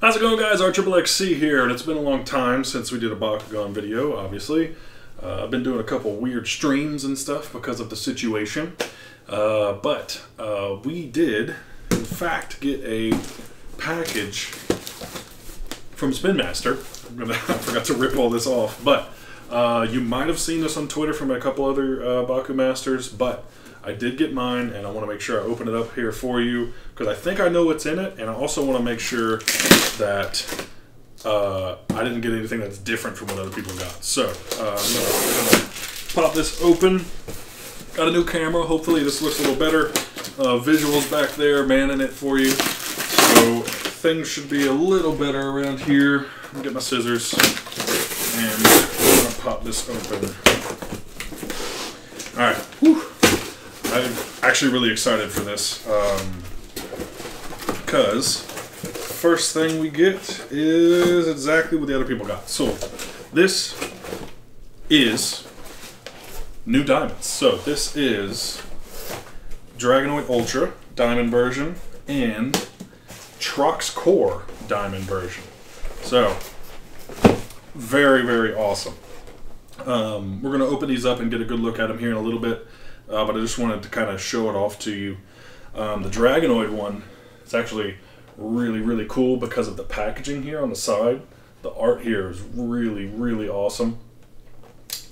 How's it going guys? R-Triple-XC here, and it's been a long time since we did a Bakugan video, obviously. Uh, I've been doing a couple weird streams and stuff because of the situation. Uh, but uh, we did, in fact, get a package from Spin Master. I forgot to rip all this off, but uh, you might have seen this on Twitter from a couple other uh, Baku Masters, but I did get mine, and I want to make sure I open it up here for you because I think I know what's in it, and I also want to make sure that uh, I didn't get anything that's different from what other people got. So uh, I'm gonna, gonna pop this open. Got a new camera. Hopefully this looks a little better. Uh, visuals back there, manning it for you. So things should be a little better around here. Get my scissors and I'm gonna pop this open. All right. Whew. I'm actually really excited for this because first thing we get is exactly what the other people got. So this is new diamonds. So this is Dragonoid Ultra diamond version and Trox Core diamond version. So very very awesome. Um, we're going to open these up and get a good look at them here in a little bit uh, but I just wanted to kind of show it off to you. Um, the Dragonoid one, it's actually really, really cool because of the packaging here on the side. The art here is really, really awesome.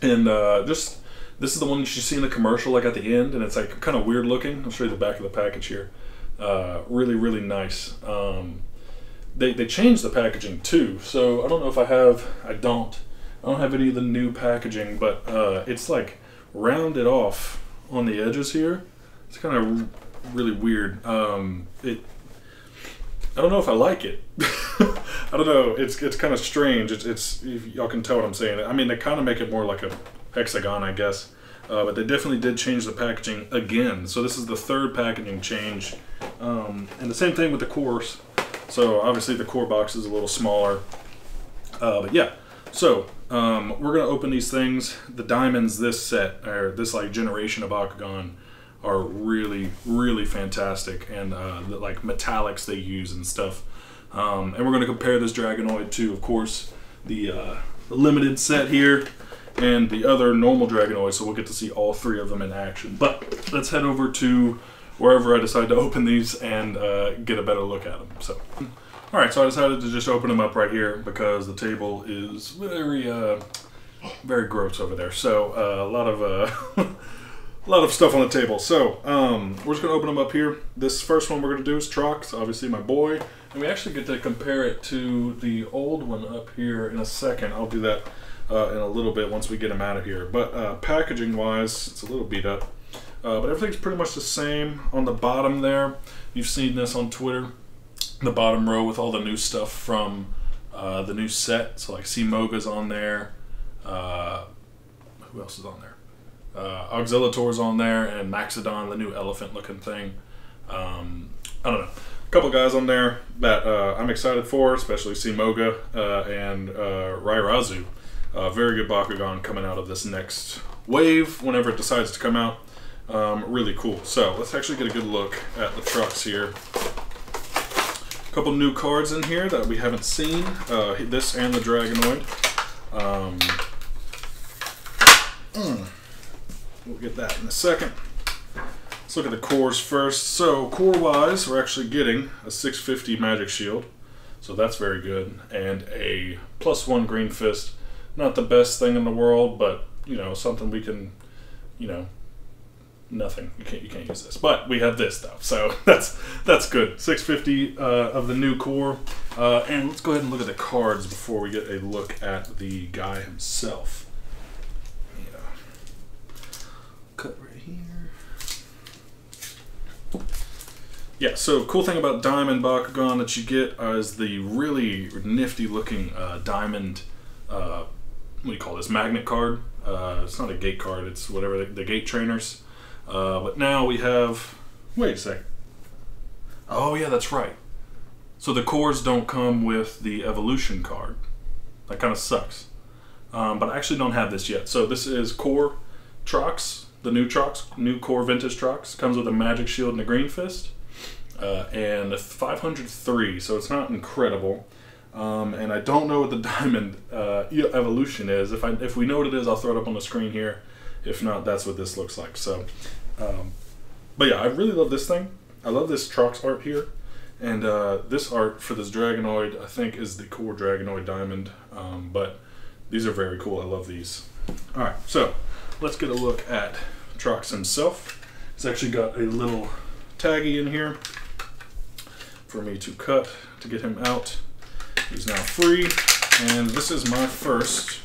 And uh, just, this is the one that you see in the commercial, like at the end, and it's like kind of weird looking. I'll show you the back of the package here. Uh, really, really nice. Um, they, they changed the packaging too, so I don't know if I have, I don't, I don't have any of the new packaging, but uh, it's like rounded off on the edges here. It's kind of really weird. Um, it. I don't know if I like it. I don't know. It's it's kind of strange. It's it's y'all can tell what I'm saying. I mean, they kind of make it more like a hexagon, I guess. Uh, but they definitely did change the packaging again. So this is the third packaging change, um, and the same thing with the cores. So obviously the core box is a little smaller. Uh, but yeah, so um, we're gonna open these things. The diamonds this set or this like generation of Bakugan are really really fantastic and uh, the like metallics they use and stuff. Um, and we're gonna compare this Dragonoid to, of course, the, uh, limited set here and the other normal Dragonoid. So we'll get to see all three of them in action. But let's head over to wherever I decide to open these and uh, get a better look at them. So. All right, so I decided to just open them up right here because the table is very, uh, very gross over there. So uh, a lot of, uh, a lot of stuff on the table. So um, we're just gonna open them up here. This first one we're gonna do is Trox, obviously my boy, and we actually get to compare it to the old one up here in a second. I'll do that uh, in a little bit once we get them out of here. But uh, packaging wise, it's a little beat up, uh, but everything's pretty much the same on the bottom there. You've seen this on Twitter the bottom row with all the new stuff from uh, the new set. So like Cimoga's on there. Uh, who else is on there? Uh, on there, and Maxodon, the new elephant-looking thing. Um, I don't know. A couple guys on there that uh, I'm excited for, especially Cimoga uh, and uh, Rairazu. Uh, very good Bakugan coming out of this next wave whenever it decides to come out. Um, really cool. So let's actually get a good look at the Trox here couple new cards in here that we haven't seen. Uh, this and the Dragonoid. Um, mm, we'll get that in a second. Let's look at the cores first. So core-wise, we're actually getting a 650 Magic Shield. So that's very good. And a plus one Green Fist. Not the best thing in the world, but, you know, something we can, you know, nothing. You can't you can't use this. But we have this though, so that's that's good. 650 uh, of the new core, uh, and let's go ahead and look at the cards before we get a look at the guy himself. Yeah. Cut right here. Yeah, so cool thing about Diamond Bakugan that you get is the really nifty looking uh, diamond, uh, what do you call this, magnet card. Uh, it's not a gate card, it's whatever, the, the gate trainers. Uh, but now we have. Wait a sec. Oh, yeah, that's right. So the cores don't come with the evolution card. That kind of sucks. Um, but I actually don't have this yet. So this is Core Trox, the new Trox, new Core Vintage Trox. Comes with a Magic Shield and a Green Fist. uh, and 503, so it's not incredible. Um, and I don't know what the diamond uh, evolution is. If I if we know what it is, I'll throw it up on the screen here. If not, that's what this looks like. So, um, but yeah, I really love this thing. I love this Trox art here, and uh, this art for this Dragonoid I think is the core Dragonoid diamond. Um, but these are very cool. I love these. All right, so let's get a look at Trox himself. He's actually got a little taggy in here for me to cut to get him out. He's now free, and this is my first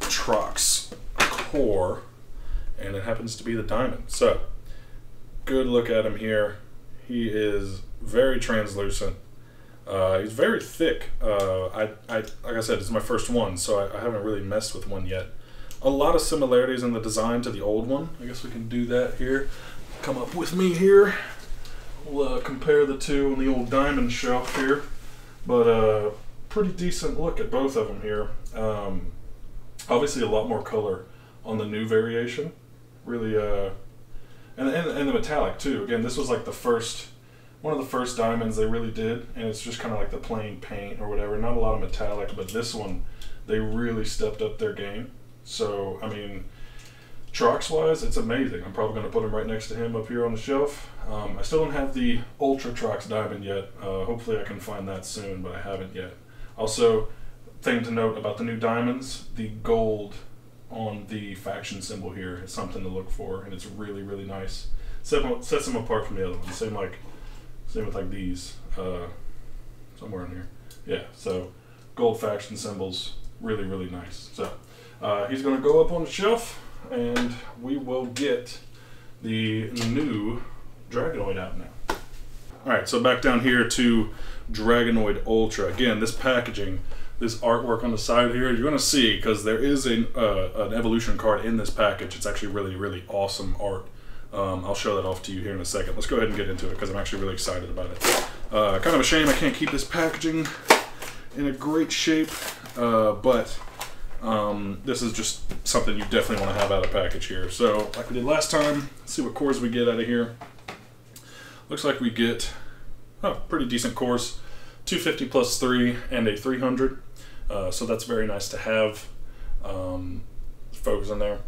Trox core, and it happens to be the diamond. So, good look at him here. He is very translucent. Uh, he's very thick. Uh, I, I, like I said, it's my first one, so I, I haven't really messed with one yet. A lot of similarities in the design to the old one. I guess we can do that here. Come up with me here. We'll uh, compare the two on the old diamond shelf here. But uh, pretty decent look at both of them here. Um, obviously, a lot more color on the new variation. Really, uh, and, and and the metallic too. Again, this was like the first, one of the first diamonds they really did, and it's just kind of like the plain paint or whatever. Not a lot of metallic, but this one, they really stepped up their game. So I mean, Trox wise, it's amazing. I'm probably going to put him right next to him up here on the shelf. Um, I still don't have the Ultra Trox Diamond yet. Uh, hopefully, I can find that soon, but I haven't yet. Also, thing to note about the new diamonds: the gold on the faction symbol here is something to look for, and it's really, really nice. Set, sets them apart from the other ones. Same like, same with like these, uh, somewhere in here. Yeah. So, gold faction symbols, really, really nice. So, uh, he's to go up on the shelf, and we will get the new Dragonoid out now. Alright, so back down here to Dragonoid Ultra. Again, this packaging, this artwork on the side here, you're going to see because there is an, uh, an evolution card in this package. It's actually really, really awesome art. Um, I'll show that off to you here in a second. Let's go ahead and get into it because I'm actually really excited about it. Uh, kind of a shame I can't keep this packaging in a great shape, uh, but um, this is just something you definitely want to have out of package here. So, like we did last time, see what cores we get out of here. Looks like we get oh, pretty decent cores, 250 plus 3 and a 300. Uh, so that's very nice to have. Um, focus in there.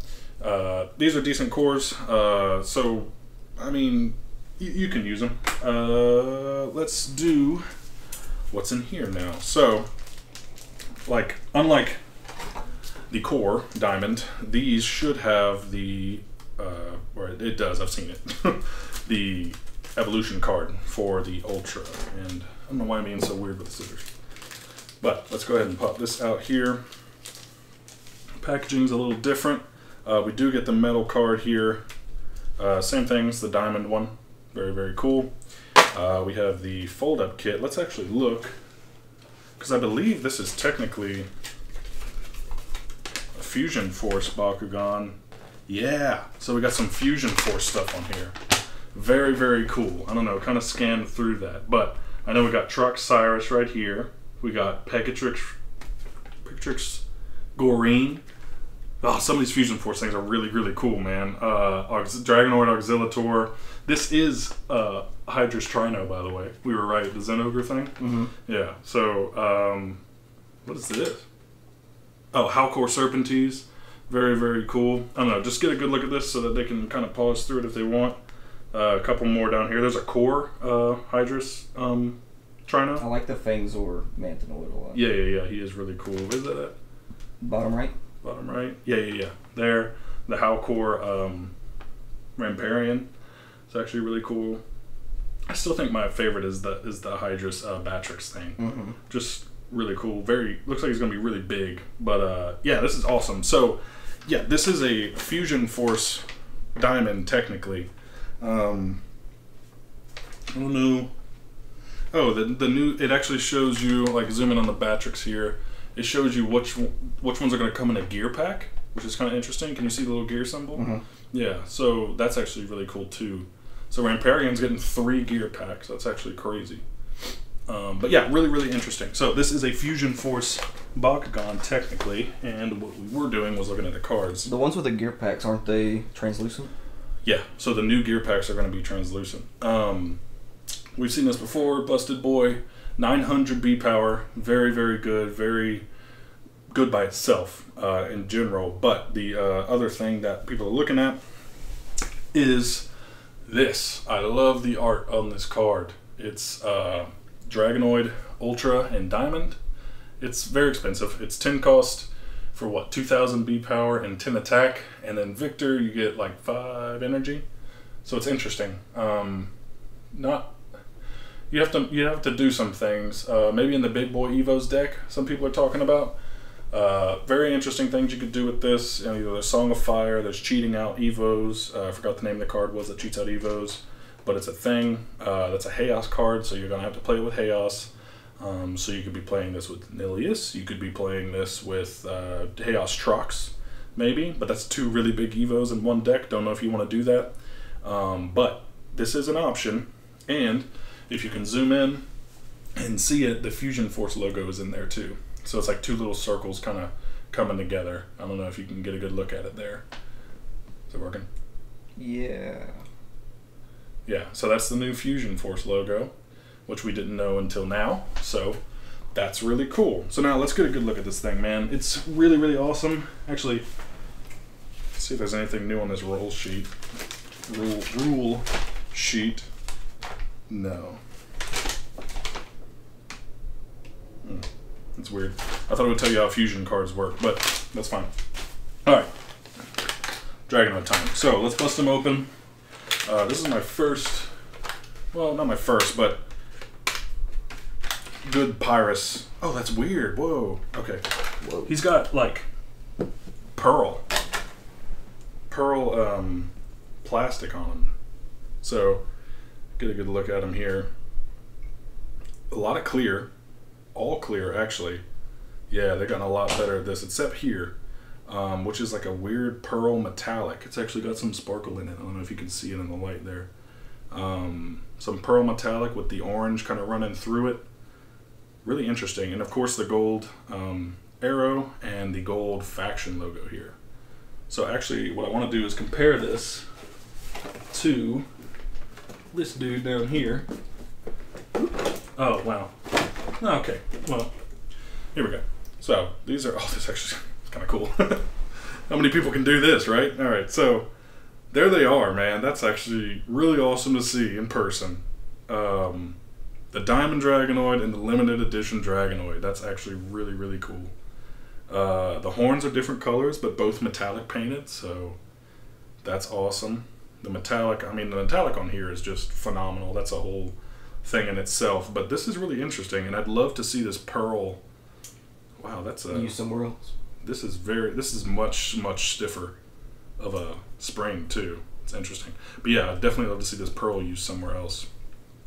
Uh, these are decent cores. Uh, so, I mean, you, can use them. Uh, let's do what's in here now. So, like, unlike the core diamond, these should have the, uh, or it does, I've seen it, the evolution card for the Ultra. And I don't know why I'm being so weird with the scissors. But let's go ahead and pop this out here. Packaging's a little different. Uh, we do get the metal card here. Uh, same thing as the diamond one. Very, very cool. Uh, we have the fold-up kit. Let's actually look. Because I believe this is technically a Fusion Force Bakugan. Yeah, so we got some Fusion Force stuff on here. Very, very cool. I don't know, kind of scanned through that. But I know we got Trox Sairus right here. We got Pegatrix, Pegatrix Goreene. Oh, some of these Fusion Force things are really, really cool, man. Uh, Dragonoid Auxillataur. This is uh, Hydorous Trhyno, by the way. We were right, the Zenogre thing. Mm-hmm. Yeah, so, um, what is this? Oh, Howlkor Serpenteze. Very, very cool. I don't know, just get a good look at this so that they can kind of pause through it if they want. Uh, a couple more down here. There's a core uh, Hydorous um, Trhyno. I like the Fangzor Mantonoid a lot. Yeah, yeah, yeah. He is really cool. Where's that at? Bottom right. Bottom right. Yeah, yeah, yeah. There. The Howlkor um, Ramparian. It's actually really cool. I still think my favorite is the is the Hydorous uh, Batrix thing. Mm-hmm. Just really cool. Very looks like he's gonna be really big. But uh, yeah, this is awesome. So yeah, this is a Fusion Force diamond technically. Um, I don't know. Oh, the the new it actually shows you like zoom in on the Batrix here. It shows you which which ones are going to come in a gear pack, which is kind of interesting. Can you see the little gear symbol? Mhm. Yeah, so that's actually really cool too. So Ramparian's getting three gear packs. That's actually crazy. Um, but yeah, really, really interesting. So this is a Fusion Force Bakugan technically, and what we were doing was looking at the cards. The ones with the gear packs aren't they translucent? Yeah, so the new gear packs are going to be translucent. Um, we've seen this before. Busted Boy, 900 B power, very very good, very good by itself uh, in general. But the uh, other thing that people are looking at is this. I love the art on this card. It's uh, Dragonoid Ultra and Diamond. It's very expensive. It's 10 cost for what 2000 B power and 10 attack, and then Victor you get like five energy. So it's interesting. Um, not you have to you have to do some things. Uh, maybe in the big boy Evos deck, some people are talking about. Uh, very interesting things you could do with this. You know, there's Song of Fire, there's cheating out Evos. Uh, I forgot the name of the card was that cheats out Evos, but it's a thing. Uh, that's a Chaos card, so you're gonna have to play it with Chaos. Um, so you could be playing this with Nillious. You could be playing this with uh, Chaos Trox, maybe. But that's two really big Evos in one deck. Don't know if you want to do that. Um, but this is an option, and if you can zoom in and see it, the Fusion Force logo is in there too. So it's like two little circles kind of coming together. I don't know if you can get a good look at it there. Is it working? Yeah. Yeah, so that's the new Fusion Force logo, which we didn't know until now. So that's really cool. So now let's get a good look at this thing, man. It's really, really awesome. Actually, let's see if there's anything new on this roll sheet. Rule, rule sheet. No. Hmm. That's weird. I thought it would tell you how fusion cards work, but that's fine. Alright. Dragon of time. So let's bust them open. Uh, this is my first, well, not my first, but good Pyrus. Oh, that's weird. Whoa. Okay. Whoa. He's got like pearl, pearl um, plastic on him. So get a good look at them here. A lot of clear, all clear actually. Yeah, they've gotten a lot better at this, except here, um, which is like a weird pearl metallic. It's actually got some sparkle in it. I don't know if you can see it in the light there. Um, some pearl metallic with the orange kind of running through it. Really interesting. And of course, the gold um, arrow and the gold faction logo here. So actually, what I want to do is compare this to this dude down here. Oh, wow. Okay, well, here we go. So, these are, oh, this actually is kind of cool. How many people can do this, right? All right, so there they are, man. That's actually really awesome to see in person. Um, the Diamond Dragonoid and the limited edition Dragonoid. That's actually really, really cool. Uh, the horns are different colors, but both metallic painted, so that's awesome. The metallic, I mean, the metallic on here is just phenomenal. That's a whole thing in itself. But this is really interesting, and I'd love to see this pearl. Wow, that's a. Use somewhere else. This is very. This is much much stiffer of a spring too. It's interesting. But yeah, I'd definitely love to see this pearl used somewhere else.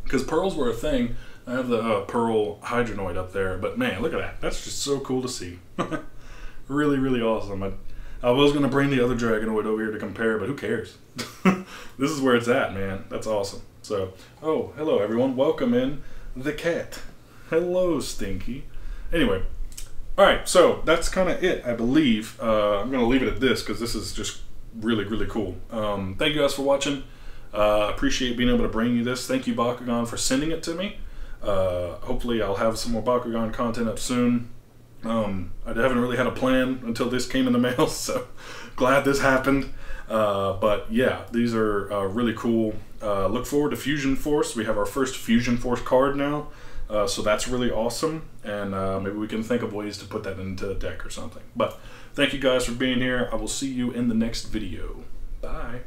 Because pearls were a thing. I have the uh, pearl Hydranoid up there, but man, look at that. That's just so cool to see. really, really awesome. I, I was gonna bring the other Dragonoid over here to compare, but who cares? this is where it's at, man. That's awesome. So, oh, hello everyone. Welcome in the cat. Hello, Stinky. Anyway, all right. So that's kind of it, I believe. Uh, I'm gonna leave it at this because this is just really, really cool. Um, thank you guys for watching. Uh, appreciate being able to bring you this. Thank you, Bakugan, for sending it to me. Uh, hopefully, I'll have some more Bakugan content up soon. Um, I haven't really had a plan until this came in the mail, so glad this happened. Uh, but yeah, these are uh, really cool. Uh, look forward to Fusion Force. We have our first Fusion Force card now, uh, so that's really awesome. And uh, maybe we can think of ways to put that into the deck or something. But thank you guys for being here. I will see you in the next video. Bye.